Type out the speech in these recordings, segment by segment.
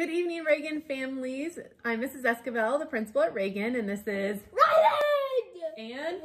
Good evening, Reagan families. I'm Mrs. Esquivel, the principal at Reagan, and this is Ryland! Ann.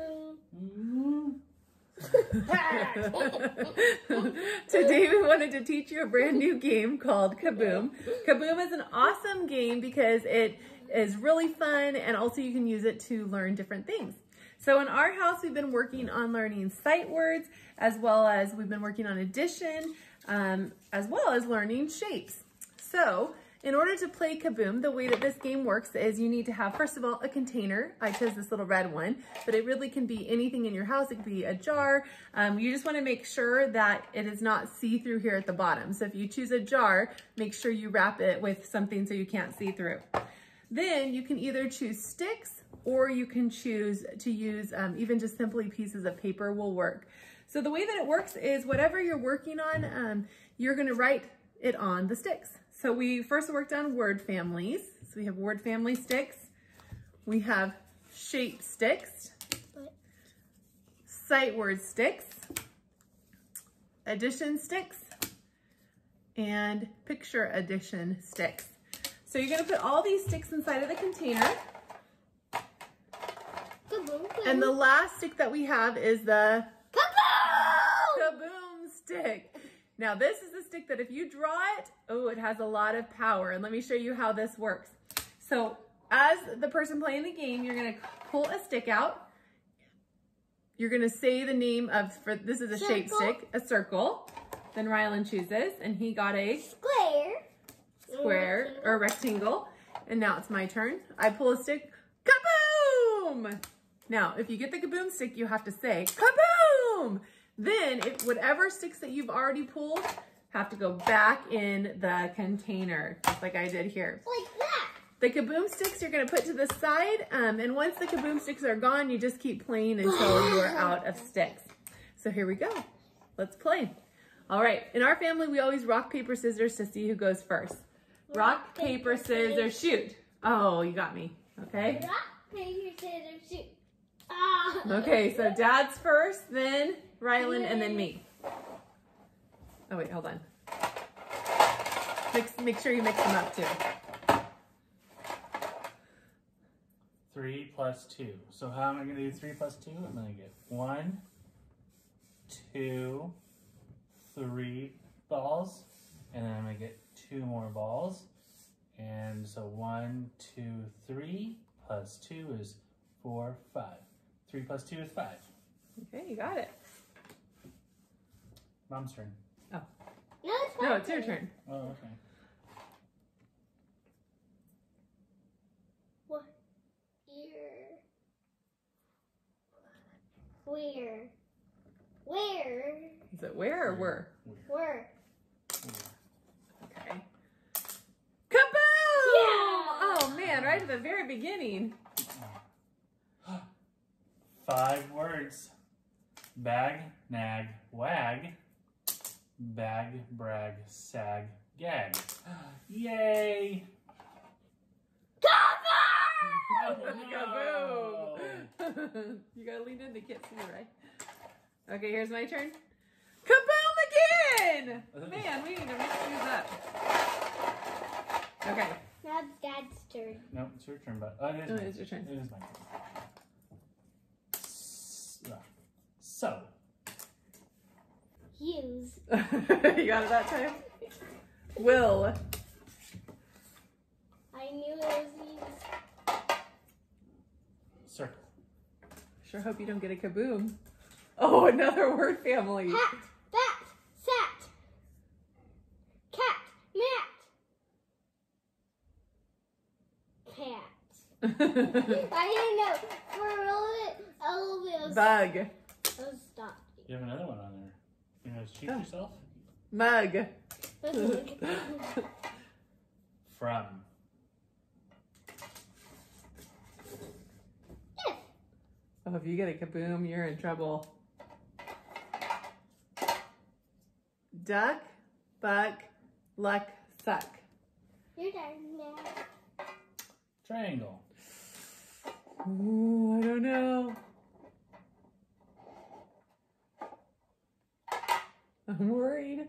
Today we wanted to teach you a brand new game called Kaboom. Kaboom is an awesome game because it is really fun and also you can use it to learn different things. So in our house, we've been working on learning sight words as well as we've been working on addition um, as well as learning shapes. So in order to play Kaboom, the way that this game works is you need to have, first of all, a container. I chose this little red one, but it really can be anything in your house. It could be a jar. Um, you just wanna make sure that it is not see-through here at the bottom. So if you choose a jar, make sure you wrap it with something so you can't see through. Then you can either choose sticks or you can choose to use um, even just simply pieces of paper will work. So the way that it works is whatever you're working on, um, you're gonna write it on the sticks. So we first worked on word families. So we have word family sticks. We have shape sticks, sight word sticks, addition sticks, and picture addition sticks. So you're gonna put all these sticks inside of the container. And the last stick that we have is the Kaboom! Kaboom stick. Now this stick that if you draw it, oh, it has a lot of power. And let me show you how this works. So as the person playing the game, you're gonna pull a stick out. You're gonna say the name of, for this is a Circle. shape stick, a circle. Then Rylan chooses and he got a Square. square or rectangle. And now it's my turn. I pull a stick, kaboom! Now, if you get the kaboom stick, you have to say kaboom! Then if whatever sticks that you've already pulled have to go back in the container, just like I did here. Like that. The kaboom sticks you're gonna put to the side, um, and once the kaboom sticks are gone, you just keep playing until you are out of sticks. So here we go. Let's play. All right, in our family, we always rock, paper, scissors to see who goes first. Rock, paper, scissors, shoot. Oh, you got me, okay? Rock, paper, scissors, shoot. Ah. Okay, so dad's first, then Rylan, and then me. Oh wait, hold on. Mix, make sure you mix them up too. Three plus two. So how am I gonna do three plus two? I'm gonna get one, two, three balls, and then I'm gonna get two more balls. And so one, two, three plus two is four, five. Three plus two is five. Okay, you got it. Mom's turn. Oh, No, it's no, my it's your turn. Oh, okay. What? Ear. Where? Where? Is it where or where? Where? Okay. Kaboom! Yeah! Oh man, right at the very beginning. Five words. Bag, nag, wag. Bag, brag, sag, gag. Yay! Oh, Kaboom! you gotta lean in, they can't see you, right? Okay, here's my turn. Kaboom again! Man, we need to mix these up. Okay, Now it's Dad's turn. No, it's your turn, but oh, it is, Oh, my- it is your turn. It is my turn. So, Use. you got it that time? Will. I knew it was use. circle. Sure hope you don't get a kaboom. Oh, another word family. Hat, I didn't know. For a little bit, a little bit of Bug. of stop. You have another one on there. You know, cheat Oh. yourself. Mug. From. If. Oh, if you get a kaboom, you're in trouble. Duck, buck, luck, suck. Your turn now. Triangle. Ooh, I don't know. I'm worried.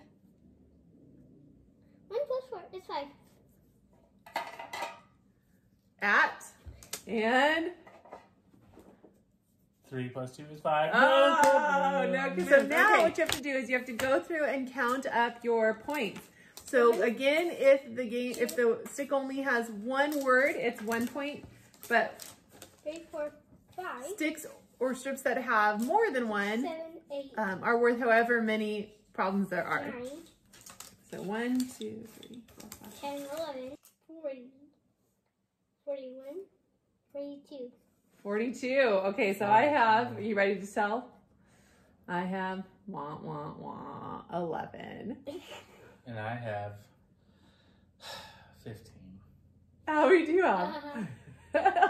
One plus four is five. at, and Three plus two is five. Oh, no. Kaboom. So now what you have to do is you have to go through and count up your points. So again, if the game, if the stick only has one word, it's one point. But Three, four, five, sticks or strips that have more than one seven, eight, um, are worth however many problems there are. nine, So one, two, three, four, five. 10, 11, 40, 41, 42. 42. Okay, so I have, are you ready to tell? I have, wah, wah, wah, 11. And I have 15. How many do you have? Uh,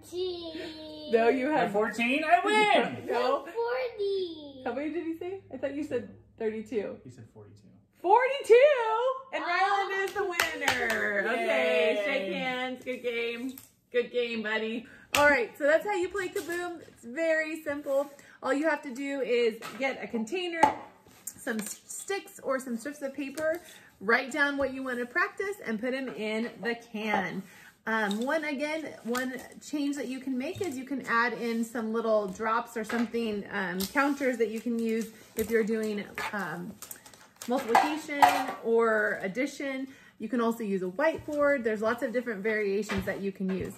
14. no, you At have 14, I win! No. 40. How many did he say? I thought you said 32. He said 42. 42! And Oh. Ryland is the winner. Okay, Yay. shake hands. Good game. Good game, buddy. All right, so that's how you play Kaboom. It's very simple. All you have to do is get a container, some sticks or some strips of paper, write down what you want to practice, and put them in the can. Um, one again, one change that you can make is you can add in some little drops or something, um, counters that you can use if you're doing um, multiplication or addition. You can also use a whiteboard. There's lots of different variations that you can use.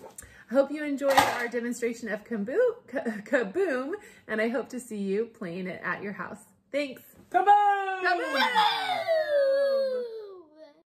I hope you enjoyed our demonstration of Kaboom, Kaboom and I hope to see you playing it at your house. Thanks. Kaboom! Kaboom!